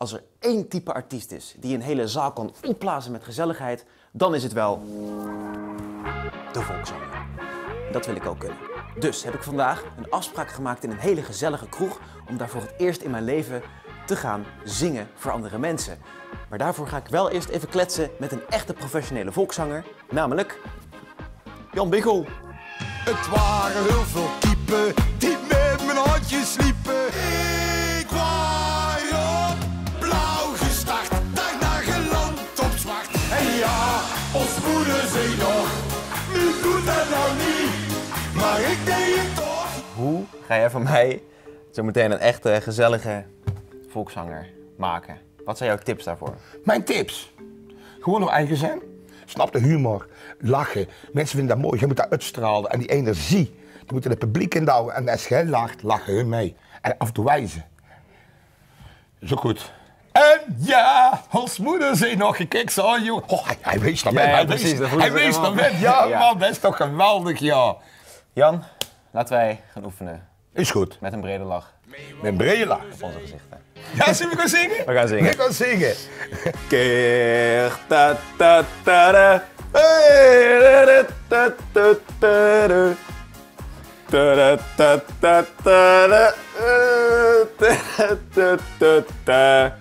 Als er één type artiest is die een hele zaal kan opblazen met gezelligheid, dan is het wel de volkszanger. Dat wil ik ook kunnen. Dus heb ik vandaag een afspraak gemaakt in een hele gezellige kroeg om daar voor het eerst in mijn leven te gaan zingen voor andere mensen. Maar daarvoor ga ik wel eerst even kletsen met een echte professionele volkszanger, namelijk Jan Biggel. Het waren heel veel typen die met mijn handjes liepen. Ga jij van mij zo meteen een echte gezellige volkszanger maken? Wat zijn jouw tips daarvoor? Mijn tips. Gewoon op eigen zijn. Snap de humor. Lachen. Mensen vinden dat mooi. Je moet dat uitstralen. En die energie. Die moeten het publiek indouwen. En als jij lacht, lachen hun mee. En af en toe wijzen. Zo goed. En ja, als moeder zei nog, kijk zo, joh. Oh, hij, hij wees naar mij. ja, hij precies, wees, hij wees naar mij. Ja, Ja. man, dat is toch geweldig, ja. Jan, laten wij gaan oefenen Is goed. met een brede lach Met brede lach. op onze gezichten. Ja, zullen we gaan zingen? We gaan zingen. We gaan zingen. Keer ta ta ta da. Hey, da, da, da.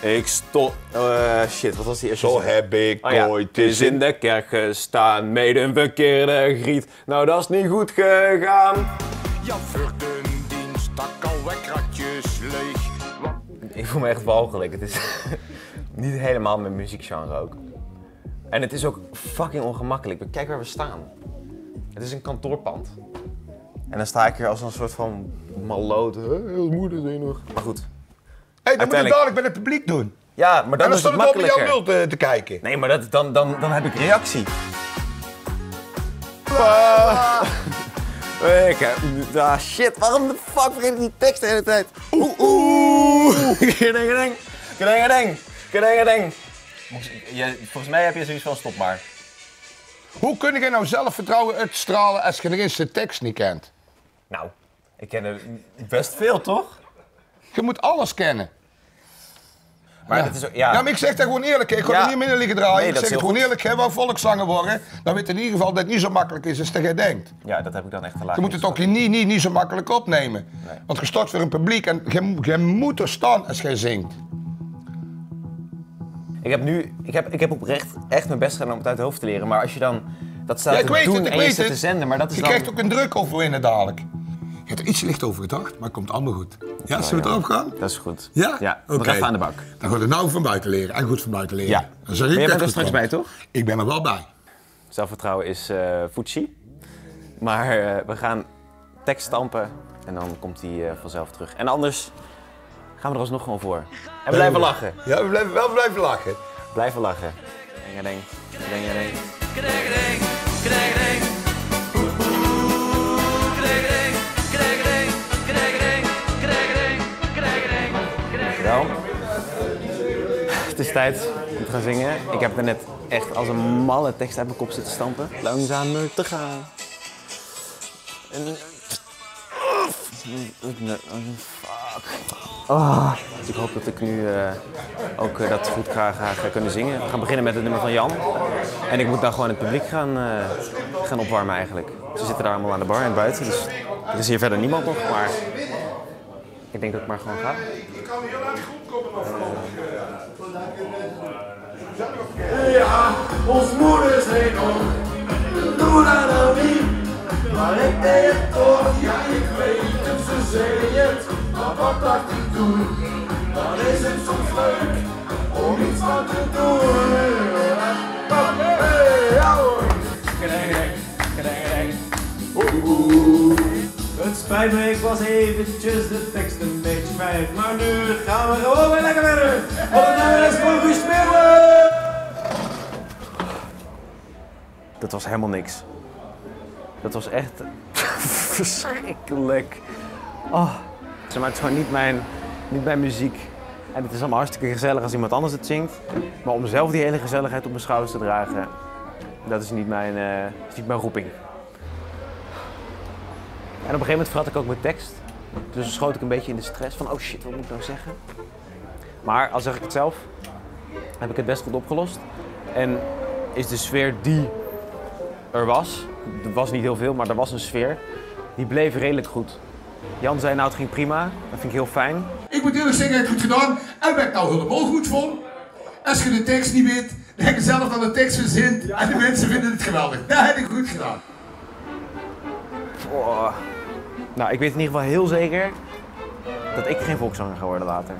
Ik stond. eh, shit, wat was die eerste? Zo heb ik Oh ja, ooit is in de kerk gestaan met een verkeerde griet. Nou, dat is niet goed gegaan. Ja, voor de dienst al wekratjes leeg. Ik voel me echt walgelijk. Het is niet helemaal mijn muziekgenre ook. En het is ook fucking ongemakkelijk. Kijk waar we staan. Het is een kantoorpand. En dan sta ik hier als een soort van maloot. Heel moeder nog. Maar goed. Hey, dat moet je dadelijk met het publiek doen. Ja, maar dan, En dan is staat het het op bij jouw makkelijker. beeld te, te kijken. Nee, maar dat, dan, dan, dan heb ik reactie. Ik heb... Ah, shit, waarom de fuck vergeet ik die tekst de hele tijd? Oeh, oeh. Kedengedeng, kedengedeng, kedengedeng. Je- Volgens mij heb je zoiets van stop maar. Hoe kun je nou zelfvertrouwen uitstralen als je de eerste tekst niet kent? Nou, ik ken er best veel, toch? Je moet alles kennen. Maar dat is. Ja, Ja, maar ik zeg dat gewoon eerlijk. hè. Ik ga Ja. er niet minder liggen draaien. Nee, ik zeg het gewoon eerlijk. Jij wou volkszanger worden. Dan weet in ieder geval dat het niet zo makkelijk is als dat jij denkt. ja, dat heb ik dan echt te Je moet het ook niet, niet, niet zo makkelijk opnemen. Nee. Want je stort voor een publiek en je, je moet er staan als jij zingt. Ik heb nu... Ik heb, ik heb oprecht echt mijn best gedaan om het uit het hoofd te leren. Maar als je dan... Dat staat Ja, ik te weet doen het, ik en je zit te het. zenden, maar dat is Je dan... krijgt ook een druk over in dadelijk. Je hebt er iets licht over gedacht, maar het komt allemaal goed. Ja, zullen we erop gaan? Dat is goed. Ja? Ja, Oké. we gaan even aan de bak. Dan gaan we nou van buiten leren en goed van buiten leren. Ja. Dan zeg Maar ik jij bent er straks bij, toch? Ik ben er wel bij. Zelfvertrouwen is eh Fuji. Maar eh, we gaan tekst stampen en dan komt hij eh, vanzelf terug. En anders gaan we er alsnog gewoon voor. En blijven lachen. Ja, we blijven wel blijven lachen. Blijven lachen. Ding, ding, ding, ding. Kregering, Wel. Het is tijd om te gaan zingen. Ik heb er net echt als een malle tekst uit mijn kop zitten stampen. Langzamer te gaan. En... Fuck. Ah, dus ik hoop dat ik nu eh, ook eh, dat goed ga, ga, ga kunnen zingen. We gaan beginnen met het nummer van Jan. En ik moet dan gewoon het publiek gaan, eh, gaan opwarmen eigenlijk. Ze zitten daar allemaal aan de bar en buiten. Dus er is hier verder niemand nog. Maar ik denk dat ik maar gewoon ga. Ja, ons moeder zei nog, doe dat nou niet. Maar ik deed het toch, ja ik weet het, ze zei het. Maar wat dacht ik toen? Dan is het soms leuk om iets aan te doen. Hey, ja hoor. Oeh. Het spijt me, ik was eventjes de tekst een beetje kwijt. Maar nu gaan we gewoon weer lekker verder. Want het is voor Meeuwen. Dat was helemaal niks. Dat was echt verschrikkelijk. Oh. Maar, het is gewoon niet mijn, niet mijn muziek. En het is allemaal hartstikke gezellig als iemand anders het zingt. Maar om zelf die hele gezelligheid op mijn schouders te dragen, dat is niet mijn, eh, is niet mijn roeping. En op een gegeven moment vergat ik ook mijn tekst. Dus dan schoot ik een beetje in de stress van, oh shit, wat moet ik nou zeggen? Maar al zeg ik het zelf, heb ik het best goed opgelost. En is de sfeer die er was, er was niet heel veel, maar er was een sfeer, die bleef redelijk goed. Jan zei nou het ging prima, dat vind ik heel fijn. Ik moet eerlijk zeggen, het goed gedaan. En wat ik nou helemaal goed vond. Als je de tekst niet weet, dan heb je zelf dan de tekst verzint. En de mensen vinden het geweldig. Dat heb ik goed gedaan. Oh. Nou, ik weet in ieder geval heel zeker dat ik geen volkszanger ga worden later.